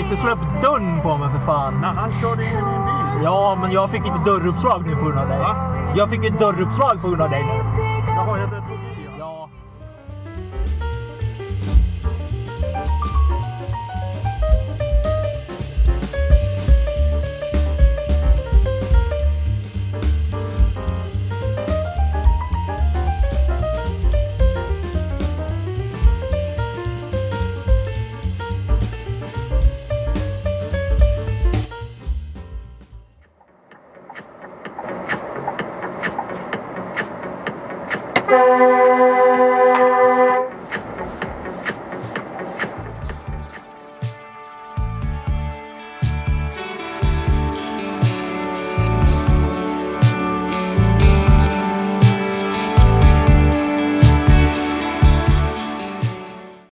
inte slå upp dörren på mig för fan. När han körde in i min bil. Ja, men jag fick inte dörruppslag nu på grund av dig. Va? Jag fick ett dörruppslag på grund av dig nu. Jaha, jag. Música